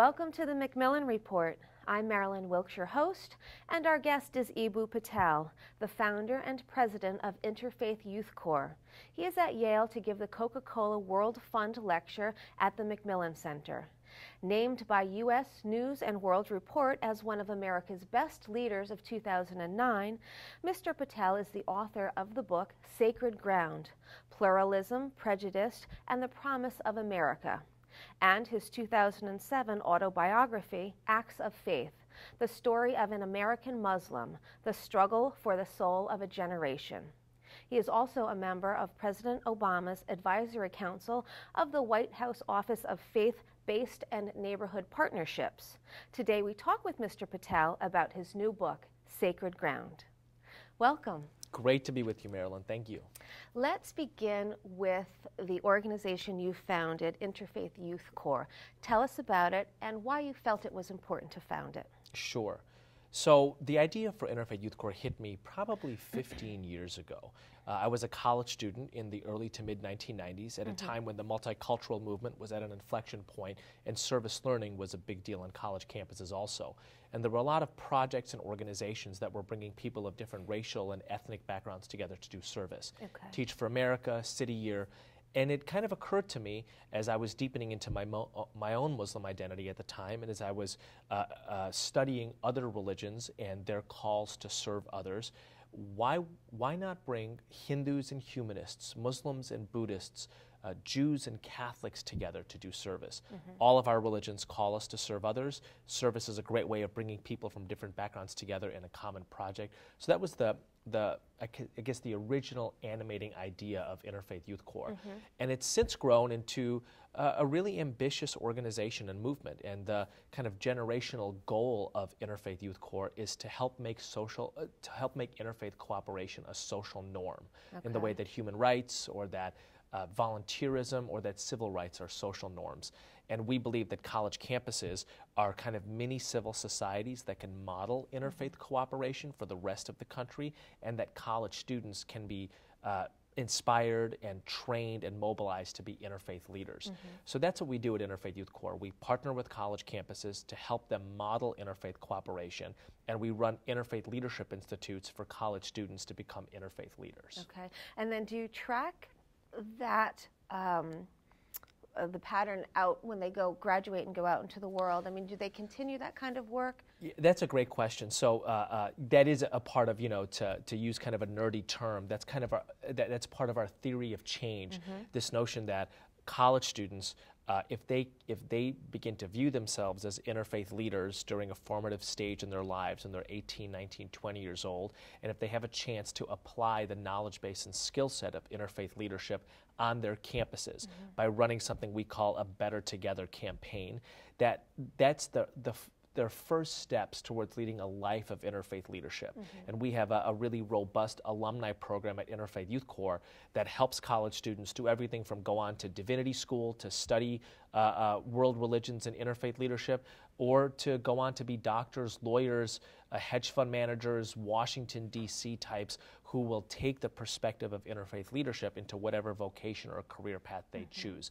Welcome to the Macmillan Report. I'm Marilyn Wilkes, your host, and our guest is Eboo Patel, the founder and president of Interfaith Youth Core. He is at Yale to give the Coca Cola World Fund lecture at the Macmillan Center. Named by U.S. News and World Report as one of America's best leaders of 2009, Mr. Patel is the author of the book Sacred Ground Pluralism, Prejudice, and the Promise of America and his 2007 autobiography, Acts of Faith The Story of an American Muslim The Struggle for the Soul of a Generation. He is also a member of President Obama's Advisory Council of the White House Office of Faith Based and Neighborhood Partnerships. Today we talk with Mr. Patel about his new book, Sacred Ground. Welcome. Great to be with you, Marilyn. Thank you. Let's begin with the organization you founded, Interfaith Youth Core. Tell us about it and why you felt it was important to found it. Sure. So, the idea for Interfaith Youth Core hit me probably 15 years ago. Uh, I was a college student in the early to mid 1990s at mm-hmm. a time when the multicultural movement was at an inflection point and service learning was a big deal on college campuses also. And there were a lot of projects and organizations that were bringing people of different racial and ethnic backgrounds together to do service. Okay. Teach for America, City Year, and it kind of occurred to me as I was deepening into my, mo- uh, my own Muslim identity at the time, and as I was uh, uh, studying other religions and their calls to serve others, why, why not bring Hindus and humanists, Muslims and Buddhists, uh, Jews and Catholics together to do service. Mm-hmm. All of our religions call us to serve others. Service is a great way of bringing people from different backgrounds together in a common project. So that was the the I guess the original animating idea of Interfaith Youth Core, mm-hmm. and it's since grown into uh, a really ambitious organization and movement. And the kind of generational goal of Interfaith Youth Core is to help make social uh, to help make interfaith cooperation a social norm okay. in the way that human rights or that uh, volunteerism or that civil rights are social norms. And we believe that college campuses are kind of mini civil societies that can model interfaith cooperation for the rest of the country, and that college students can be uh, inspired and trained and mobilized to be interfaith leaders. Mm-hmm. So that's what we do at Interfaith Youth Core. We partner with college campuses to help them model interfaith cooperation, and we run interfaith leadership institutes for college students to become interfaith leaders. Okay. And then do you track that um, uh, the pattern out when they go graduate and go out into the world? I mean, do they continue that kind of work? Yeah, that's a great question. So uh, uh, that is a part of you know to, to use kind of a nerdy term. That's kind of our, that, that's part of our theory of change. Mm-hmm. This notion that college students uh, if they if they begin to view themselves as interfaith leaders during a formative stage in their lives and they're 18 19 20 years old and if they have a chance to apply the knowledge base and skill set of interfaith leadership on their campuses mm-hmm. by running something we call a better together campaign that that's the the their first steps towards leading a life of interfaith leadership. Mm-hmm. And we have a, a, really robust alumni program at Interfaith Youth Core that helps college students do everything from go on to divinity school to study uh, uh, world religions and interfaith leadership, or to go on to be doctors, lawyers, uh, hedge fund managers, Washington, D.C. types who will take the perspective of interfaith leadership into whatever vocation or career path they mm-hmm. choose.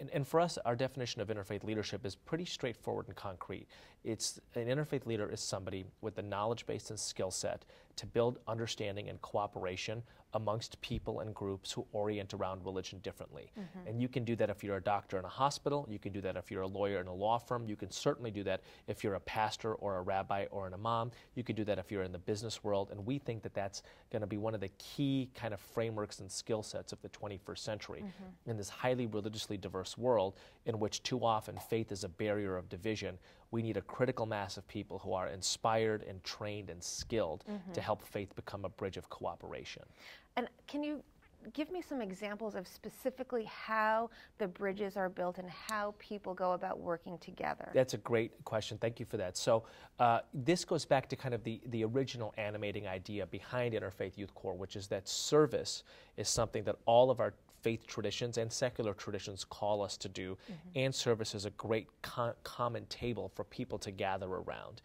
And, and, for us, our definition of interfaith leadership is pretty straightforward and concrete. It's an interfaith leader is somebody with the knowledge base and skill set to build understanding and cooperation amongst people and groups who orient around religion differently. Mm-hmm. And you can do that if you're a doctor in a hospital, you can do that if you're a lawyer in a law firm, you can certainly do that if you're a pastor or a rabbi or an imam, you can do that if you're in the business world. And we think that that's going to be one of the key kind of frameworks and skill sets of the 21st century mm-hmm. in this highly religiously diverse world in which too often faith is a barrier of division we need a critical mass of people who are inspired and trained and skilled mm-hmm. to help faith become a bridge of cooperation. And can you give me some examples of specifically how the bridges are built and how people go about working together? That's a great question. Thank you for that. So, uh, this goes back to kind of the, the original animating idea behind Interfaith Youth Core, which is that service is something that all of our faith traditions and secular traditions call us to do, mm-hmm. and service is a great con- common table for people to gather around.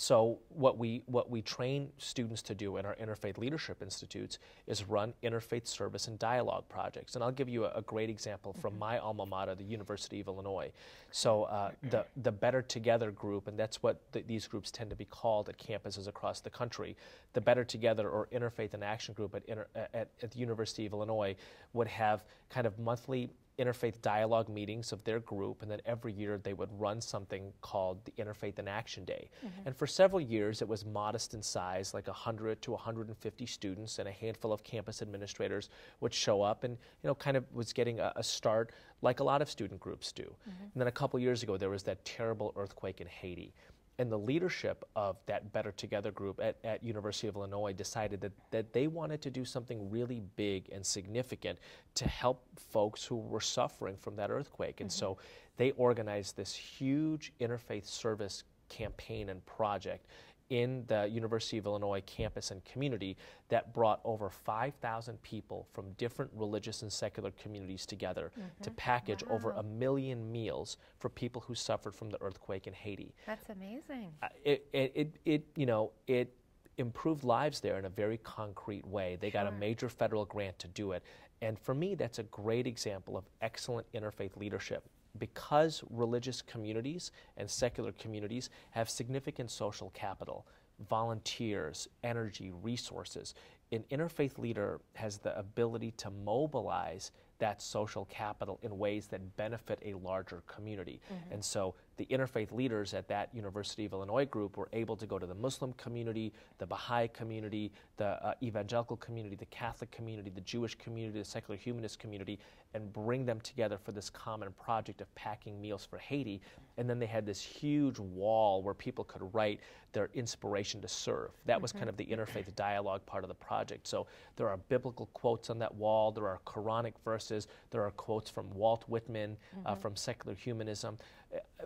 So what we what we train students to do in our interfaith leadership institutes is run interfaith service and dialogue projects. And I'll give you a, a great example from mm-hmm. my alma mater, the University of Illinois. So uh, the the Better Together group, and that's what the, these groups tend to be called at campuses across the country. The Better Together or Interfaith and Action Group at, inter, at, at the University of Illinois would have kind of monthly interfaith dialogue meetings of their group, and then every year they would run something called the Interfaith in Action Day. Mm-hmm. And for several years, it was modest in size, like 100 to 150 students, and a handful of campus administrators would show up, and you know, kind of was getting a, a start like a lot of student groups do. Mm-hmm. And then a couple years ago, there was that terrible earthquake in Haiti and the leadership of that Better Together group at, at University of Illinois decided that, that they wanted to do something really big and significant to help folks who were suffering from that earthquake. And mm-hmm. so they organized this huge interfaith service campaign and project in the University of Illinois campus and community that brought over 5,000 people from different religious and secular communities together mm-hmm. to package wow. over a million meals for people who suffered from the earthquake in Haiti. That's amazing. Uh, it, it, it, it, you know, it improved lives there in a very concrete way. They sure. got a major federal grant to do it. And for me, that's a great example of excellent interfaith leadership because religious communities and secular communities have significant social capital, volunteers, energy, resources, an interfaith leader has the ability to mobilize that social capital in ways that benefit a larger community. Mm-hmm. And so the interfaith leaders at that University of Illinois group were able to go to the Muslim community, the Baha'i community, the uh, evangelical community, the Catholic community, the Jewish community, the secular humanist community, and bring them together for this common project of packing meals for Haiti. And then they had this huge wall where people could write their inspiration to serve. That mm-hmm. was kind of the interfaith dialogue part of the project. So there are biblical quotes on that wall, there are Quranic verses, there are quotes from Walt Whitman, uh, mm-hmm. uh, from secular humanism.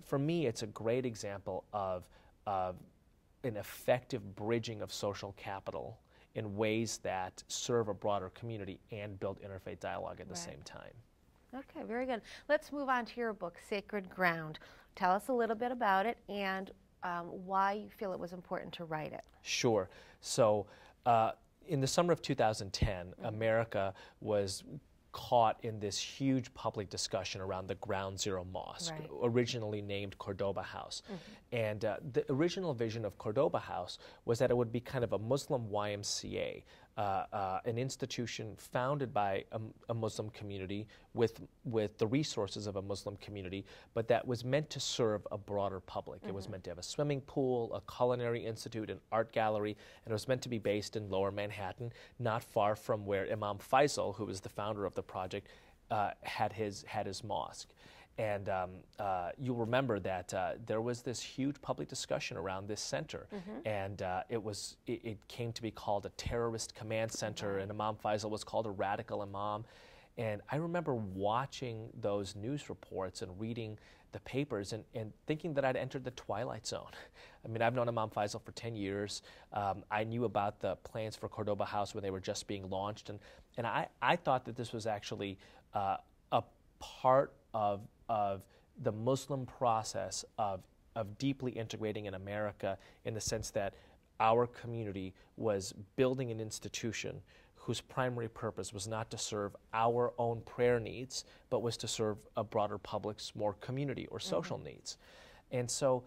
For me, it's a great example of, of an effective bridging of social capital in ways that serve a broader community and build interfaith dialogue at the same time. Okay, very good. Let's move on to your book, Sacred Ground. Tell us a little bit about it and um, why you feel it was important to write it. Sure. So, uh, in the summer of 2010, mm-hmm. America was caught in this huge public discussion around the Ground Zero Mosque, right. originally named Cordoba House. Mm-hmm. And uh, the original vision of Cordoba House was that it would be kind of a Muslim YMCA, uh, uh, an institution founded by a, a, Muslim community with, with the resources of a Muslim community, but that was meant to serve a broader public. Mm-hmm. It was mm-hmm. meant to have a swimming pool, a culinary institute, an art gallery, and it was meant to be based in lower Manhattan, not far from where Imam Faisal, who was the founder of the project, uh, had, his, had his mosque. And um, uh, you'll remember that uh, there was this huge public discussion around this center, mm-hmm. and uh, it was it, it, came to be called a terrorist command center, and Imam Faisal was called a radical imam. And I remember watching those news reports and reading the papers and, and thinking that I'd entered the twilight zone. I mean, I've known Imam Faisal for 10 years. Um, I knew about the plans for Cordoba House when they were just being launched, and, and I, I thought that this was actually uh, a part of of the Muslim process of, of deeply integrating in America in the sense that our community was building an institution whose primary purpose was not to serve our own prayer needs, but was to serve a broader public's more community or social mm-hmm. needs. And so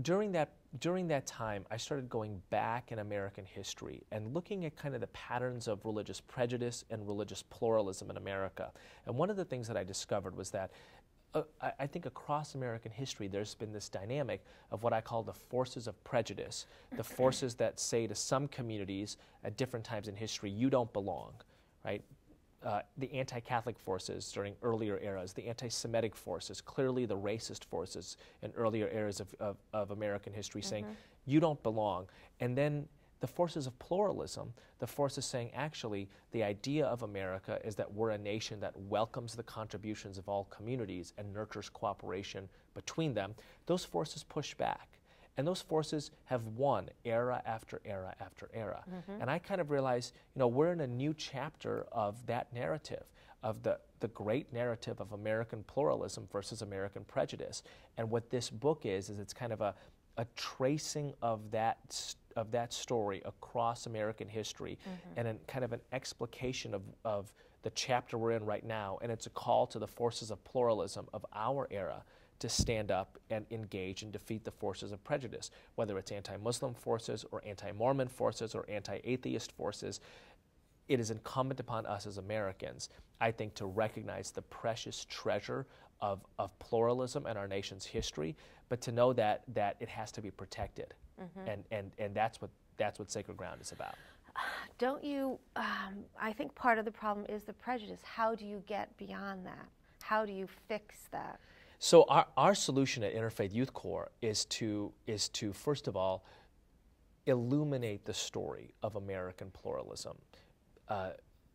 during that during that time, I started going back in American history and looking at kind of the patterns of religious prejudice and religious pluralism in America. And one of the things that I discovered was that uh, I, I, think across American history, there's been this dynamic of what I call the forces of prejudice, the forces that say to some communities at different times in history, you don't belong, right? Uh, the anti Catholic forces during earlier eras, the anti Semitic forces, clearly the racist forces in earlier eras of, of, of American history, mm-hmm. saying, you don't belong. And then the forces of pluralism, the forces saying actually the idea of America is that we're a nation that welcomes the contributions of all communities and nurtures cooperation between them, those forces push back. And those forces have won era after era after era. Mm-hmm. And I kind of realize, you know, we're in a new chapter of that narrative, of the, the great narrative of American pluralism versus American prejudice. And what this book is, is it's kind of a, a tracing of that of that story across American history, mm-hmm. and a, kind of an explication of, of the chapter we're in right now. And it's a call to the forces of pluralism of our era to stand up and engage and defeat the forces of prejudice, whether it's anti Muslim forces or anti Mormon forces or anti atheist forces. It is incumbent upon us as Americans, I think, to recognize the precious treasure of, of pluralism and our nation's history, but to know that, that it has to be protected. Mm-hmm. And, and, and that's, what, that's what Sacred Ground is about. Don't you? Um, I think part of the problem is the prejudice. How do you get beyond that? How do you fix that? So our, our solution at Interfaith Youth Core is to is to first of all illuminate the story of American pluralism. Uh,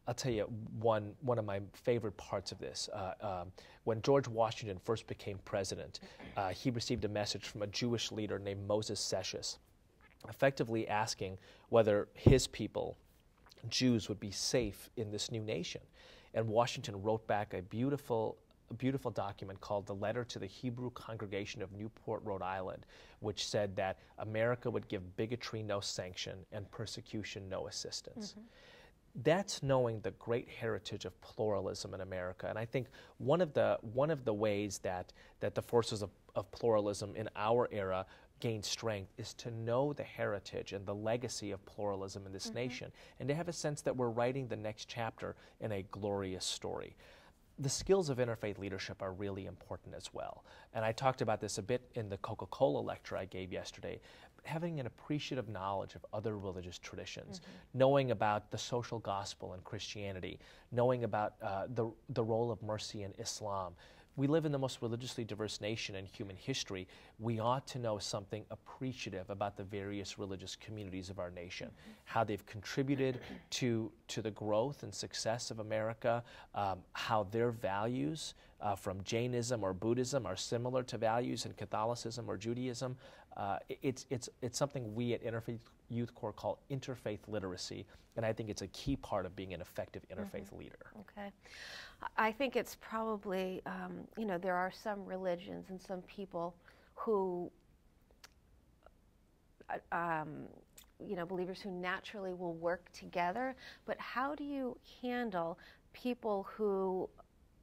I'll tell you one one of my favorite parts of this. Uh, um, when George Washington first became president, uh, he received a message from a Jewish leader named Moses Seixas, effectively asking whether his people, Jews, would be safe in this new nation. And Washington wrote back a beautiful a beautiful document called The Letter to the Hebrew Congregation of Newport, Rhode Island, which said that America would give bigotry no sanction and persecution no assistance. Mm-hmm. That's knowing the great heritage of pluralism in America. And I think one of the, one of the ways that, that the forces of, of pluralism in our era gain strength is to know the heritage and the legacy of pluralism in this mm-hmm. nation and to have a sense that we're writing the next chapter in a glorious story the skills of interfaith leadership are really important as well. And I talked about this a bit in the Coca Cola lecture I gave yesterday. Having an appreciative knowledge of other religious traditions, mm-hmm. knowing about the social gospel in Christianity, knowing about uh, the, the role of mercy in Islam, we live in the most religiously diverse nation in human history. We ought to know something appreciative about the various religious communities of our nation, mm-hmm. how they've contributed to, to the growth and success of America, um, how their values uh, from Jainism or Buddhism are similar to values in Catholicism or Judaism. Uh, it's, it's, it's something we at Interfaith Youth Core call interfaith literacy, and I think it's a key part of being an effective interfaith mm-hmm. leader. Okay. I think it's probably, um, you know, there are some religions and some people who, uh, um, you know, believers who naturally will work together, but how do you handle people who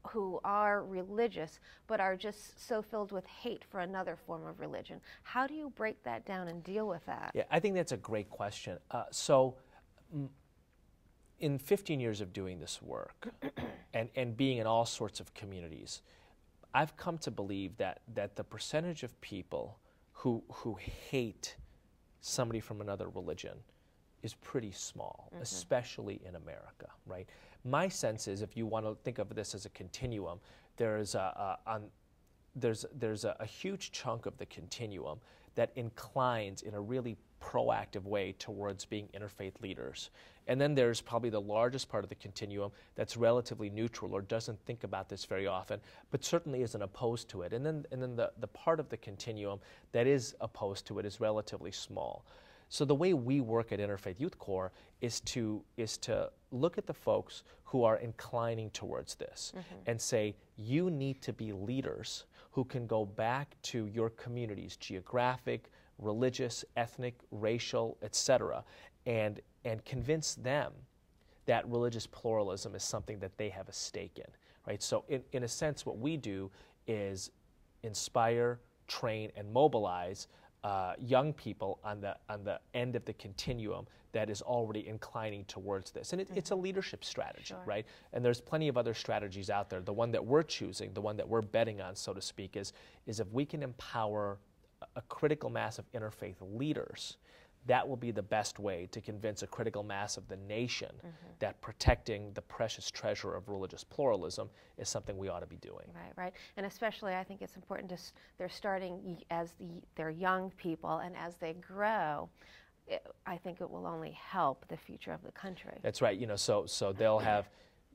who are religious but are just so filled with hate for another form of religion. How do you break that down and deal with that? Yeah, I think that's a great question. Uh, so, in 15 years of doing this work and, and being in all sorts of communities, I've come to believe that, that the percentage of people who, who hate somebody from another religion is pretty small, mm-hmm. especially in America, right? My sense is, if you want to think of this as a continuum, there's a, a on, there's there's a, a, huge chunk of the continuum that inclines in a really proactive way towards being interfaith leaders. And then there's probably the largest part of the continuum that's relatively neutral or doesn't think about this very often, but certainly isn't opposed to it. And then, and then the, the part of the continuum that is opposed to it is relatively small. So the way we work at Interfaith Youth Core is to is to look at the folks who are inclining towards this mm-hmm. and say you need to be leaders who can go back to your communities geographic religious ethnic racial etc and and convince them that religious pluralism is something that they have a stake in right so in, in a sense what we do is inspire train and mobilize uh, young people on the on the end of the continuum that is already inclining towards this. And it, mm-hmm. it's a mm-hmm. leadership strategy, sure. right? And there's plenty of other strategies out there. The one that we're choosing, the one that we're betting on, so to speak, is is if we can empower a critical mass of interfaith leaders that will be the best way to convince a critical mass of the nation mm-hmm. that protecting the precious treasure of religious pluralism is something we ought to be doing. Right, right. And especially, I think it's important to, they're starting as the, they're young people, and as they grow, it, I think it will only help the future of the country. That's right. You know, so, so they'll have,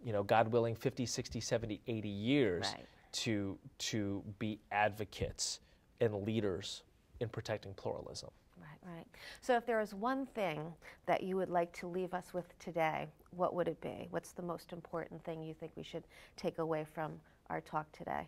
you know, God willing, 50, 60, 70, 80 years right. to, to be advocates and leaders in protecting pluralism. Right. So if there is one thing that you would like to leave us with today, what would it be? What's the most important thing you think we should take away from our talk today?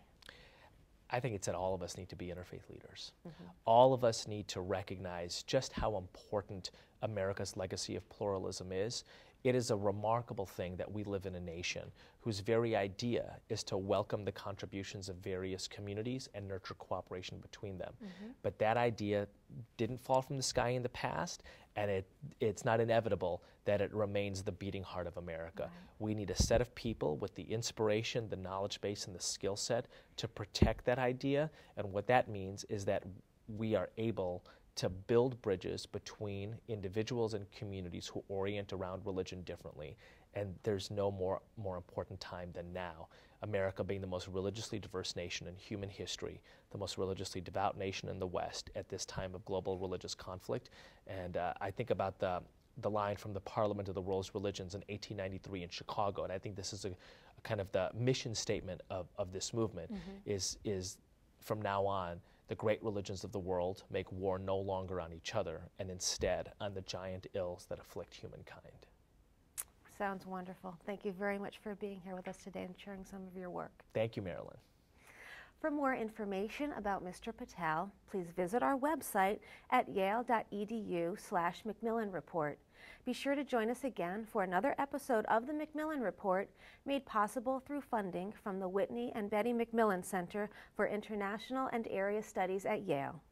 I think it's that all of us need to be interfaith leaders. Mm-hmm. All of us need to recognize just how important America's legacy of pluralism is. It is a remarkable thing that we live in a nation whose very idea is to welcome the contributions of various communities and nurture cooperation between them. Mm-hmm. But that idea didn't fall from the sky in the past, and it, it's not inevitable that it remains the beating heart of America. Right. We need a set of people with the inspiration, the knowledge base, and the skill set to protect that idea. And what that means is that we are able to build bridges between individuals and communities who orient around religion differently. And there's no more, more important time than now. America being the most religiously diverse nation in human history, the most religiously devout nation in the West at this time of global religious conflict. And uh, I think about the, the line from the Parliament of the World's Religions in 1893 in Chicago, and I think this is a, a kind of the mission statement of, of this movement mm-hmm. is, is from now on, the great religions of the world make war no longer on each other and instead on the giant ills that afflict humankind. Sounds wonderful. Thank you very much for being here with us today and sharing some of your work. Thank you, Marilyn. For more information about Mr. Patel, please visit our website at yale.edu slash Macmillan Report. Be sure to join us again for another episode of the Macmillan Report, made possible through funding from the Whitney and Betty Macmillan Center for International and Area Studies at Yale.